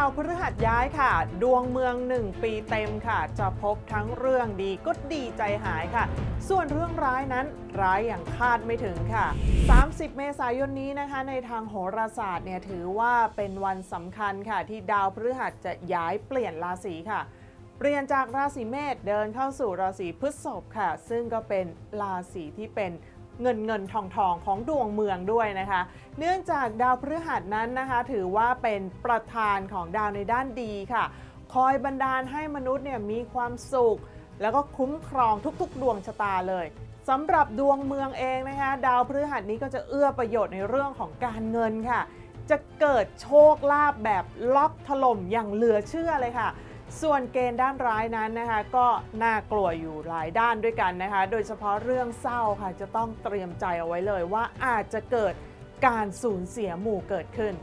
าวพฤหัสย้ายค่ะ ดวงเมือง1ปีเต็มค่ะ จะพบทั้งเรื่องดีก็ดีใจหายค่ะ ส่วนเรื่องร้ายนั้นร้ายอย่างคาดไม่ถึงค่ะ 30 เมษายนนี้นะคะ ในทางโหราศาสตร์เนี่ยถือว่าเป็นวันสำคัญค่ะ ที่ดาวพฤหัสจะย้ายเปลี่ยนราศีค่ะ เปลี่ยนจากราศีเมษเดินเข้าสู่ราศีพฤษภค่ะ ซึ่งก็เป็นราศีที่เป็น เงินเงินทองทองของดวงเมืองด้วยนะคะ เนื่องจากดาวพฤหัสนั้นนะคะ ถือว่าเป็นประธานของดาวในด้านดีค่ะ คอยบันดาลให้มนุษย์เนี่ยมีความสุข แล้วก็คุ้มครองทุกๆ ดวงชะตาเลยสำหรับดวงเมืองเองนะคะ ดาวพฤหัสนี้ก็จะเอื้อประโยชน์ในเรื่องของการเงินค่ะ จะเกิดโชคลาภแบบล็อกถล่มอย่างเหลือเชื่อเลยค่ะ ส่วนเกณฑ์ด้านร้ายนั้นนะคะก็น่ากลัวอยู่หลายด้านด้วยกันนะคะ โดยเฉพาะเรื่องเศร้าค่ะจะต้องเตรียมใจเอาไว้เลยว่าอาจจะเกิดการสูญเสียหมู่เกิดขึ้น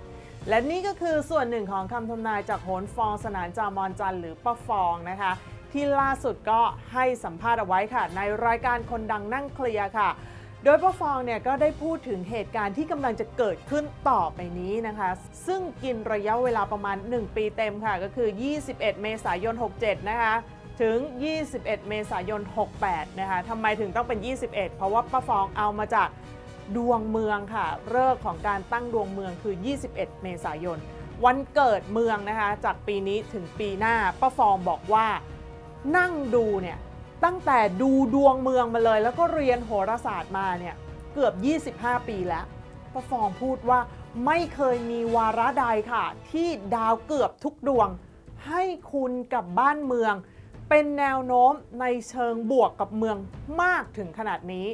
และนี่ก็คือส่วนหนึ่งของคำทำนายจากโหนฟองสนานจามอนจันหรือป้าฟองนะคะ ที่ล่าสุดก็ให้สัมภาษณ์เอาไว้ค่ะ ในรายการคนดังนั่งเคลียร์ค่ะ โดยป้าฟองเนี่ยก็ได้พูดถึงเหตุการณ์ที่กำลังจะเกิดขึ้นต่อไปนี้นะคะ ซึ่งกินระยะเวลาประมาณ 1 ปีเต็มค่ะ ก็คือ 21 เมษายน 67 นะคะ ถึง 21 เมษายน 68 นะคะทำไมถึงต้องเป็น 21 เพราะว่าป้าฟองเอามาจากดวงเมืองค่ะเลิกษ์ของการตั้งดวงเมืองคือ 21 เมษายน วันเกิดเมืองนะคะ จากปีนี้ถึงปีหน้าป้าฟองบอกว่านั่งดูเนี่ย ตั้งแต่ดูดวงเมืองมาเลย แล้วก็เรียนโหราศาสตร์มาเนี่ยเกือบ 25 ปีแล้วป้าฟองพูดว่าไม่เคยมีวาระใดค่ะ ที่ดาวเกือบทุกดวง ให้คุณกับบ้านเมือง เป็นแนวโน้มในเชิงบวกกับเมืองมากถึงขนาดนี้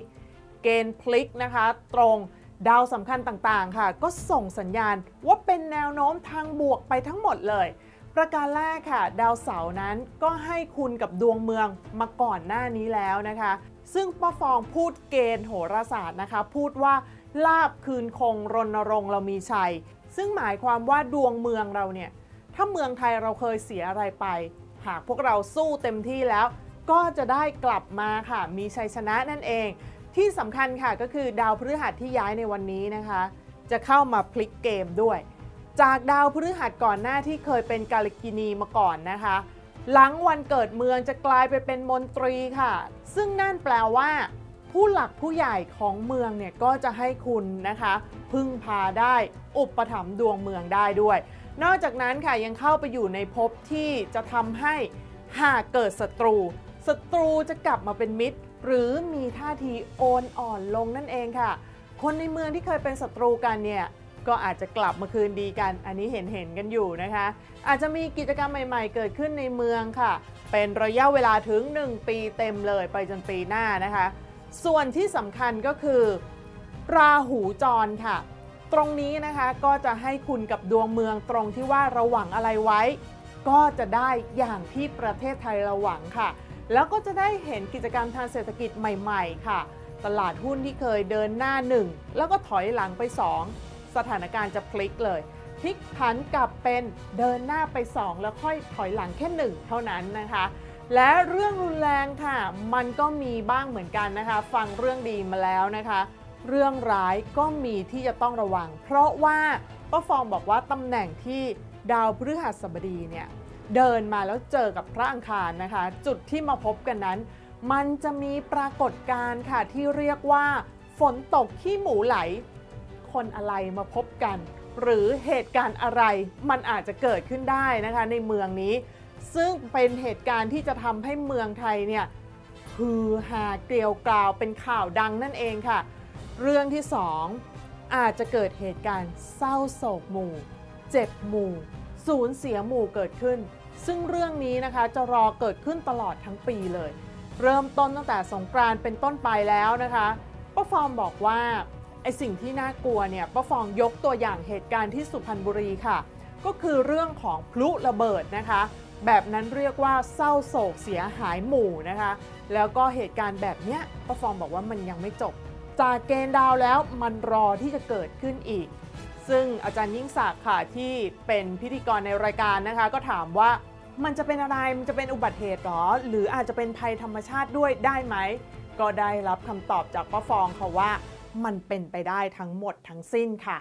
เกณฑ์พลิกนะคะ ตรงดาวสำคัญต่างๆค่ะ ก็ส่งสัญญาณว่าเป็นแนวโน้มทางบวกไปทั้งหมดเลย ประการแรกค่ะ ดาวเสาร์นั้นก็ให้คุณกับดวงเมืองมาก่อนหน้านี้แล้วนะคะ ซึ่งป้าฟองพูดเกณฑ์โหราศาสตร์นะคะ พูดว่าลาบคืนคงรณรงค์เรามีชัย ซึ่งหมายความว่าดวงเมืองเราเนี่ย ถ้าเมืองไทยเราเคยเสียอะไรไป หากพวกเราสู้เต็มที่แล้ว ก็จะได้กลับมาค่ะ มีชัยชนะนั่นเอง ที่สำคัญค่ะก็คือดาวพฤหัสที่ย้ายในวันนี้นะคะ จะเข้ามาพลิกเกมด้วย จากดาวพฤหัสก่อนหน้าที่เคยเป็นกาลกินีมาก่อนนะคะ หลังวันเกิดเมืองจะกลายไปเป็นมนตรีค่ะ ซึ่งนั่นแปลว่า ผู้หลักผู้ใหญ่ของเมืองเนี่ยก็จะให้คุณนะคะ พึ่งพาได้อุปถัมภ์ดวงเมืองได้ด้วย นอกจากนั้นค่ะยังเข้าไปอยู่ในภพที่จะทำให้หากเกิดศัตรูศัตรูจะกลับมาเป็นมิตร หรือมีท่าทีโอนอ่อนลงนั่นเองค่ะ คนในเมืองที่เคยเป็นศัตรูกันเนี่ย ก็อาจจะกลับมาคืนดีกัน อันนี้เห็นเห็นกันอยู่นะคะ อาจจะมีกิจกรรมใหม่ๆ เกิดขึ้นในเมืองค่ะ เป็นระยะเวลาถึง 1 ปีเต็มเลยไปจนปีหน้านะคะ ส่วนที่สำคัญก็คือ ราหูจรค่ะ ตรงนี้นะคะก็จะให้คุณกับดวงเมืองตรงที่ว่าเราหวังอะไรไว้ ก็จะได้อย่างที่ประเทศไทยเราหวังค่ะ แล้วก็จะได้เห็นกิจกรรมทางเศรษฐกิจใหม่ ๆ ค่ะ ตลาดหุ้นที่เคยเดินหน้าหนึ่งแล้วก็ถอยหลังไป 2 สถานการณ์จะพลิกเลยพลิกผันกลับเป็นเดินหน้าไป 2 แล้วค่อยถอยหลังแค่1เท่านั้นนะคะ และเรื่องรุนแรงค่ะ มันก็มีบ้างเหมือนกันนะคะ ฟังเรื่องดีมาแล้วนะคะ เรื่องร้ายก็มีที่จะต้องระวัง เพราะว่าป้าฟองบอกว่าตำแหน่งที่ดาวพฤหัสบดีเนี่ยเดินมาแล้วเจอกับพระอังคารนะคะ จุดที่มาพบกันนั้น มันจะมีปรากฏการณ์ค่ะที่เรียกว่า ฝนตกขี้หมูไหล คนอะไรมาพบกัน หรือเหตุการณ์อะไรมันอาจจะเกิดขึ้นได้นะคะในเมืองนี้ ซึ่งเป็นเหตุการณ์ที่จะทำให้เมืองไทยเนี่ยฮือฮาเกลียวกราวเป็นข่าวดังนั่นเองค่ะ เรื่องที่ 2 อาจจะเกิดเหตุการณ์เศร้าโศกหมู่ เจ็บหมู่ สูญเสียหมู่เกิดขึ้น ซึ่งเรื่องนี้นะคะจะรอเกิดขึ้นตลอดทั้งปีเลย เริ่มต้นตั้งแต่สงกรานเป็นต้นไปแล้วนะคะป้าฟอร์มบอกว่า ไอสิ่งที่น่ากลัวเนี่ยป้าฟองยกตัวอย่างเหตุการณ์ที่สุพรรณบุรีค่ะ ก็คือเรื่องของพลุระเบิดนะคะ แบบนั้นเรียกว่าเศร้าโศกเสียหายหมู่นะคะ แล้วก็เหตุการณ์แบบเนี้ยป้าฟองบอกว่ามันยังไม่จบ จากเกณฑ์ดาวแล้วมันรอที่จะเกิดขึ้นอีก ซึ่งอาจารย์ยิ่งศักดิ์ค่ะที่เป็นพิธีกรในรายการนะคะ ก็ถามว่ามันจะเป็นอะไร มันจะเป็นอุบัติเหตุหรอ หรืออาจจะเป็นภัยธรรมชาติด้วยได้ไหม ก็ได้รับคำตอบจากป้าฟองค่ะว่า มันเป็นไปได้ทั้งหมดทั้งสิ้นค่ะ